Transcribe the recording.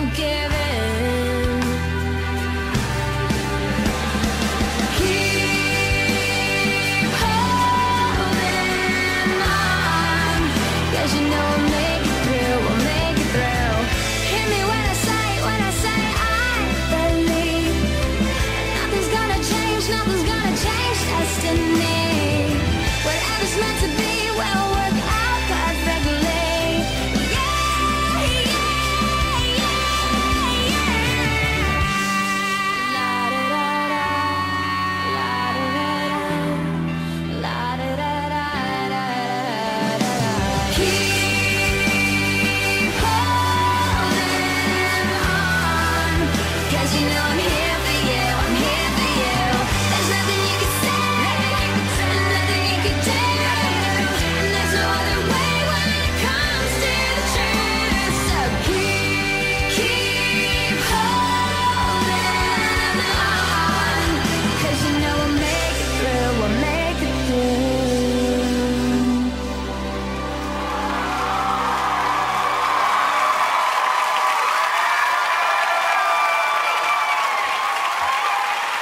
won't give